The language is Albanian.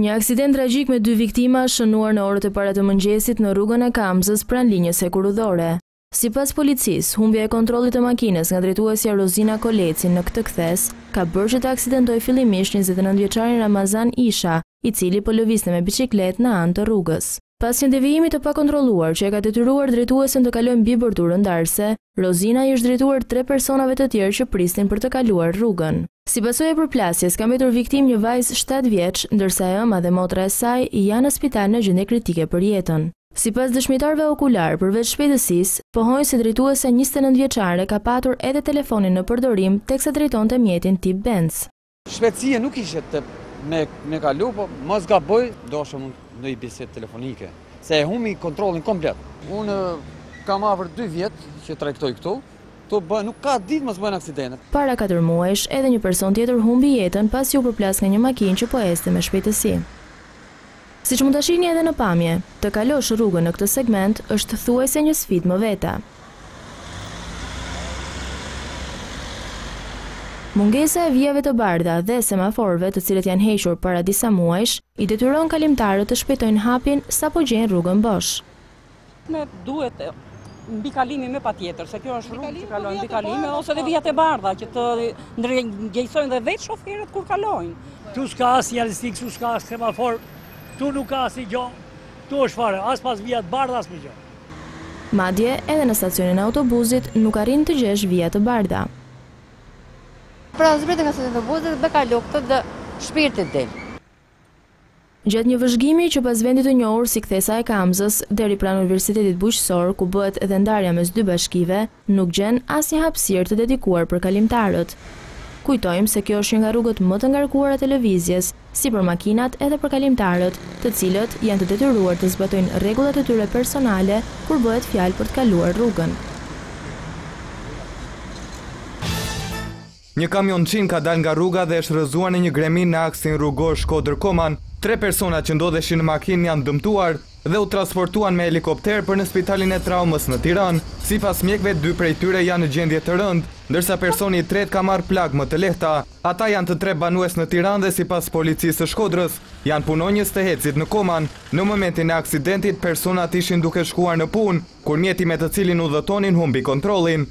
Një aksident tragjik me dy viktima është shënuar në orët e para të mëngjesit në rrugën e Kamzës pranë linjës hekurudhore. Sipas policisë, humbja e kontrollit të makinës nga drejtuesja Rozina Koleci në këtë kthesë, ka bërë që të aksidentojë fillimisht njëzet e nëntë vjeçarin Ramazan Isha, i cili po lëvizte me biçikletë në anë të rrugës. Pas një devijimi të pakontrolluar që e ka detyruar drejtuesen të kalojë mbi bordurën ndarëse, Rozina i është drejtuar tre personave të tjerë që prisnin për të kaluar rrugën. Si pasojë e përplasjes, ka mbetur viktimë një vajzë shtatë vjeç, ndërsa e ëma dhe motra e saj janë në spital në gjendje kritike për jetën. Sipas dëshmitarëve okularë, përveç shpejtësisë, pohojnë se drejtuesja njëzet e nëntë vjeçare ka patur edhe telefonin në përdorim teksa drejtonte mjetin tip Benz. Shpejtësia nuk ishte të me kalu, po mos gaboj, do ishte mund në një bisedë telefonike, se e humbi kontrollin komplet. Unë kam afër dy vjet që tregtoj këtu, këtu bë, nuk ka ditë mos bëhen aksidente. Para katër muajsh, edhe një person tjetër humbi jetën pasi u përplas nga një makinë që po ecte me shpejtësi. Siç mund ta shihni edhe në pamje, të kalosh rrugën në këtë segment është thuajse një sfidë më vete. Mungesa e vijave të bardha dhe semaforëve të cilët janë hequr para disa muajsh, i detyron kalimtarët të shpejtojnë hapin sapo gjejnë rrugën bosh. Ne duhet mbikalimi me patjetër, se kjo është rrugë që po kalojnë mbikalime, ose dhe vijat e bardha, që të ndërgjegjësohen dhe vetë shoferët kur kalojnë. Tu s'ka as sinjalistikë, tu s'ka as semafor, tu nuk ka asnjë gjo, tu është fare, as pas vija të bardha, asnjë gjo. Madje, edhe në stacionin e autobuzit, nuk arrin të gjesh vija të bardha. Pra, zbret nga stacioni e autobuzit, dhe ka lukë, dhe shpirti del. Gjatë një vëzhgimi që pas vendit të njohur si Kthesa e Kamzës, deri pranë Universitetit Bujqësor, ku bëhet edhe ndarja mes dy bashkive, nuk gjen asnjë hapësirë të dedikuar për kalimtarët. Kujtojmë se kjo është një nga rrugët më të ngarkuara të lëvizjes, si për makinat edhe për kalimtarët, të cilët janë të detyruar të zbatojnë rregullat e tyre personale kur bëhet fjalë për të kaluar rrugën. Një kamionçinë ka dalë nga rruga dhe është rrëzuar në një greminë në aksin rrugor Shkodër-Koman. Tre persona që ndodheshin në makinë janë dëmtuar dhe u transportuan me helikopter për në Spitalin e Traumës në Tiranë. Sipas mjekëve, dy prej tyre janë në gjendje të rëndë, ndërsa personi i tretë ka marrë plagë më të lehta. Ata janë të tre banues në Tiranë dhe sipas Policisë së Shkodrës, janë punonjës të HEC-it në Koman. Në momentin e aksidentit, personat ishin duke shkuar në punë, kur mjeti me të cilin udhëtonin humbi kontrollin.